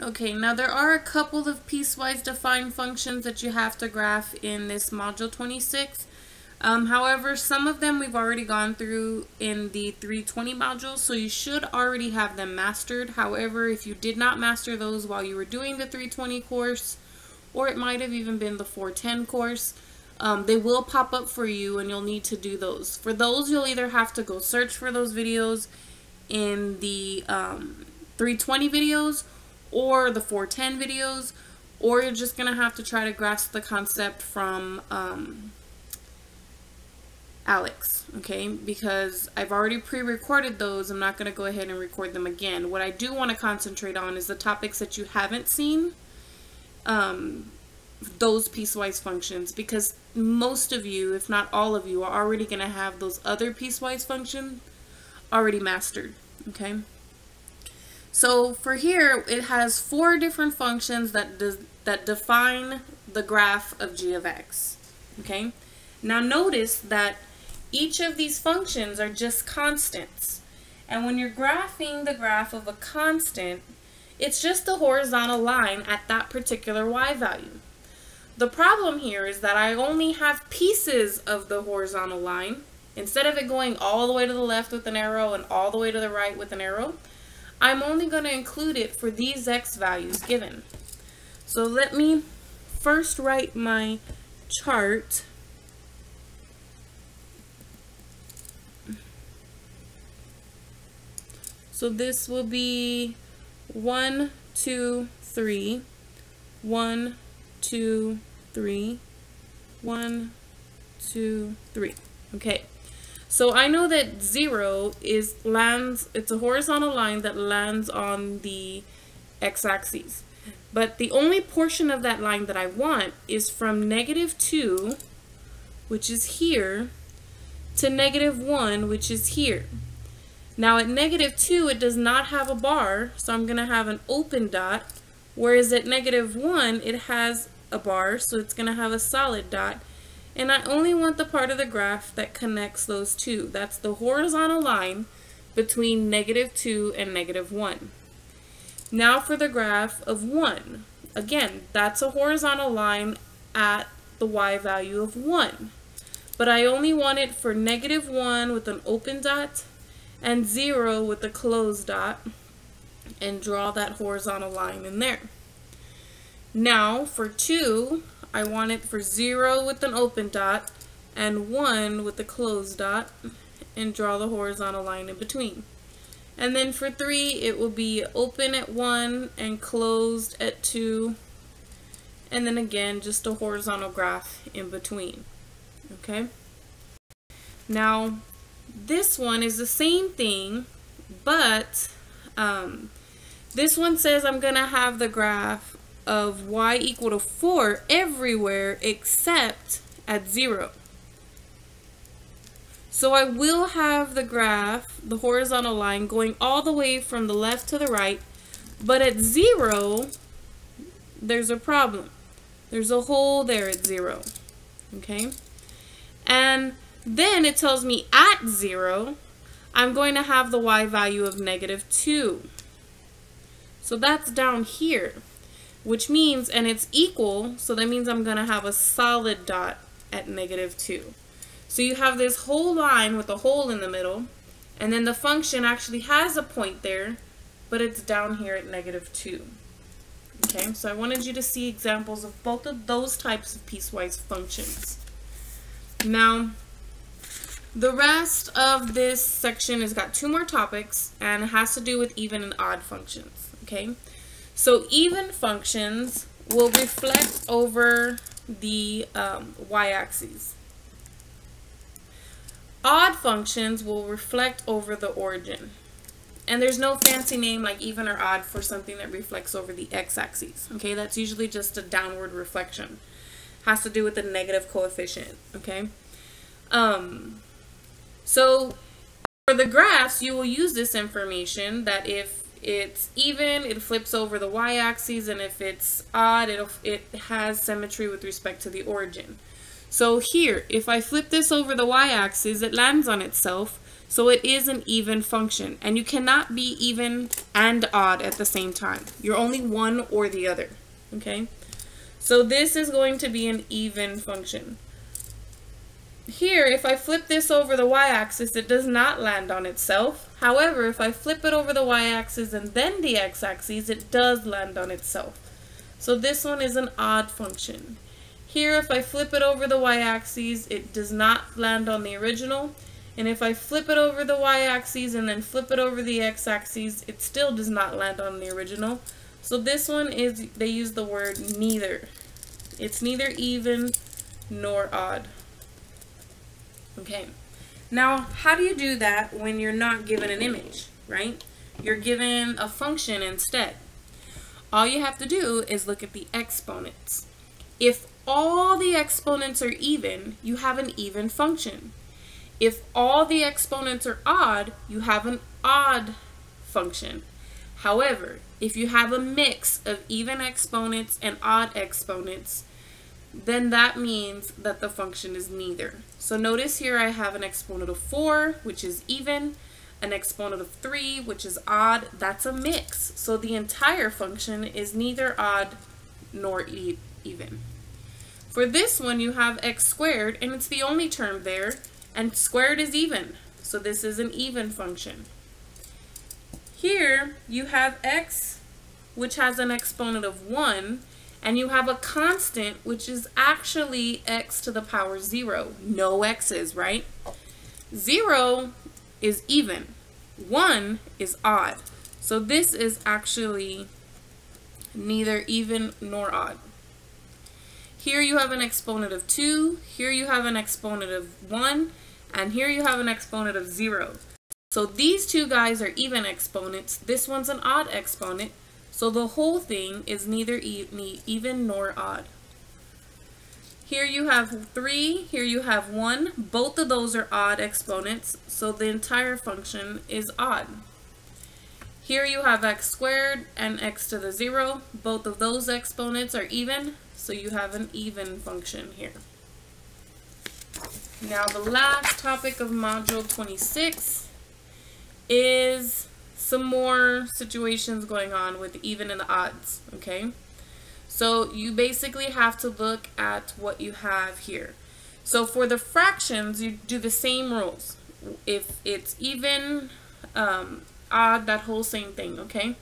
Okay, now there are a couple of piecewise defined functions that you have to graph in this module 26. Um, however, some of them we've already gone through in the 320 module, so you should already have them mastered. However, if you did not master those while you were doing the 320 course, or it might have even been the 410 course, um, they will pop up for you and you'll need to do those. For those, you'll either have to go search for those videos in the um, 320 videos or the 410 videos, or you're just going to have to try to grasp the concept from um, ALEKS, okay? Because I've already pre-recorded those. I'm not going to go ahead and record them again. What I do want to concentrate on is the topics that you haven't seen, um, those piecewise functions, because most of you, if not all of you, are already going to have those other piecewise functions already mastered, okay? So for here, it has four different functions that, that define the graph of g of x. Okay. Now notice that each of these functions are just constants. And when you're graphing the graph of a constant, it's just a horizontal line at that particular y value. The problem here is that I only have pieces of the horizontal line. Instead of it going all the way to the left with an arrow and all the way to the right with an arrow, I'm only going to include it for these x values given. So let me first write my chart. So this will be 1, 2, 3, 1, 2, 3, 1, 2, 3. Okay. So I know that zero is lands, it's a horizontal line that lands on the x-axis. But the only portion of that line that I want is from negative 2, which is here, to negative 1, which is here. Now at negative 2, it does not have a bar, so I'm going to have an open dot, whereas at negative 1, it has a bar, so it's going to have a solid dot. And I only want the part of the graph that connects those two. That's the horizontal line between negative 2 and negative 1. Now for the graph of 1. Again, that's a horizontal line at the y value of 1. But I only want it for negative 1 with an open dot and 0 with a closed dot and draw that horizontal line in there. Now for 2, I want it for 0 with an open dot and 1 with a closed dot and draw the horizontal line in between. And then for 3 it will be open at 1 and closed at 2 and then again just a horizontal graph in between. Okay? Now this one is the same thing but um, this one says I'm going to have the graph of y equal to 4 everywhere except at 0. So I will have the graph, the horizontal line, going all the way from the left to the right, but at 0, there's a problem. There's a hole there at 0, okay? And then it tells me at 0, I'm going to have the y value of negative 2. So that's down here which means, and it's equal, so that means I'm going to have a solid dot at negative 2. So you have this whole line with a hole in the middle, and then the function actually has a point there, but it's down here at negative 2. Okay, so I wanted you to see examples of both of those types of piecewise functions. Now, the rest of this section has got two more topics, and it has to do with even and odd functions. Okay, so even functions will reflect over the um, y-axis. Odd functions will reflect over the origin. And there's no fancy name like even or odd for something that reflects over the x-axis. Okay, that's usually just a downward reflection. Has to do with the negative coefficient. Okay. Um, so for the graphs, you will use this information that if it's even, it flips over the y-axis, and if it's odd, it it has symmetry with respect to the origin. So here, if I flip this over the y-axis, it lands on itself, So it is an even function. And you cannot be even and odd at the same time. You're only one or the other. Okay? So this is going to be an even function. Here, if I flip this over the y-axis, it does not land on itself. However, if I flip it over the y-axis and then the x-axis, it does land on itself. So this one is an odd function. Here, if I flip it over the y-axis, it does not land on the original. And if I flip it over the y-axis and then flip it over the x-axis, it still does not land on the original. So this one is, they use the word neither. It's neither even nor odd. Okay. Now, how do you do that when you're not given an image, right? You're given a function instead. All you have to do is look at the exponents. If all the exponents are even, you have an even function. If all the exponents are odd, you have an odd function. However, if you have a mix of even exponents and odd exponents, then that means that the function is neither. So notice here I have an exponent of 4, which is even, an exponent of 3, which is odd. That's a mix. So the entire function is neither odd nor e even. For this one, you have x squared, and it's the only term there, and squared is even. So this is an even function. Here, you have x, which has an exponent of 1, and you have a constant, which is actually x to the power 0. No x's, right? 0 is even. 1 is odd. So this is actually neither even nor odd. Here you have an exponent of 2, here you have an exponent of 1, and here you have an exponent of 0. So these two guys are even exponents. This one's an odd exponent. So the whole thing is neither even nor odd. Here you have 3, here you have 1. Both of those are odd exponents, so the entire function is odd. Here you have x squared and x to the 0. Both of those exponents are even, so you have an even function here. Now the last topic of Module 26 is some more situations going on with even and the odds, okay? So you basically have to look at what you have here. So for the fractions, you do the same rules. If it's even, um, odd, that whole same thing, okay?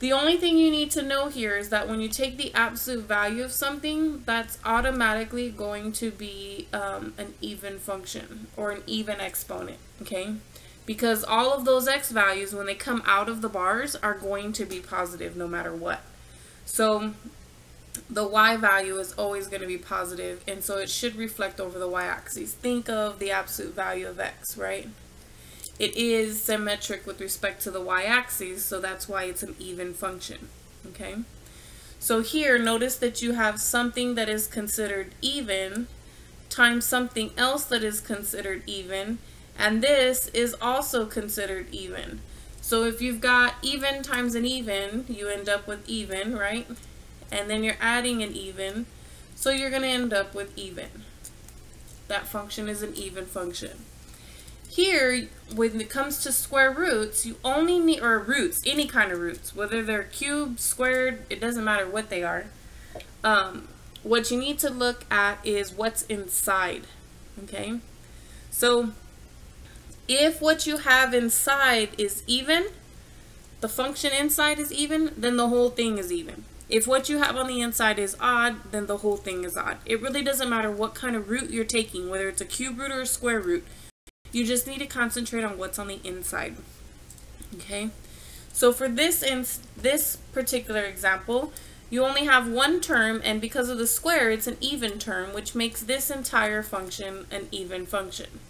The only thing you need to know here is that when you take the absolute value of something, that's automatically going to be um, an even function or an even exponent, okay? Because all of those x values, when they come out of the bars, are going to be positive no matter what. So the y value is always going to be positive, and so it should reflect over the y-axis. Think of the absolute value of x, right? It is symmetric with respect to the y-axis, so that's why it's an even function, okay? So here, notice that you have something that is considered even times something else that is considered even, and this is also considered even. So if you've got even times an even, you end up with even, right? And then you're adding an even, so you're going to end up with even. That function is an even function. Here, when it comes to square roots, you only need, or roots, any kind of roots, whether they're cubed, squared, it doesn't matter what they are. Um, what you need to look at is what's inside, okay? So, if what you have inside is even, the function inside is even, then the whole thing is even. If what you have on the inside is odd, then the whole thing is odd. It really doesn't matter what kind of root you're taking, whether it's a cube root or a square root. You just need to concentrate on what's on the inside. Okay? So for this in this particular example, you only have one term, and because of the square, it's an even term, which makes this entire function an even function.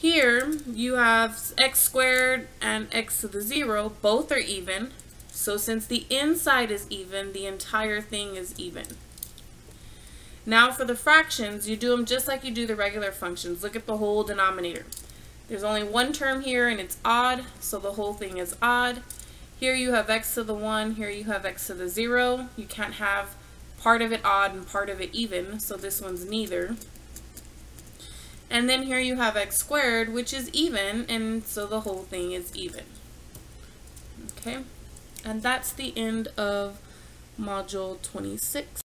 Here, you have x squared and x to the 0, both are even. So since the inside is even, the entire thing is even. Now for the fractions, you do them just like you do the regular functions. Look at the whole denominator. There's only one term here and it's odd, so the whole thing is odd. Here you have x to the 1, here you have x to the 0. You can't have part of it odd and part of it even, so this one's neither. And then here you have x squared, which is even, and so the whole thing is even. Okay, and that's the end of module 26.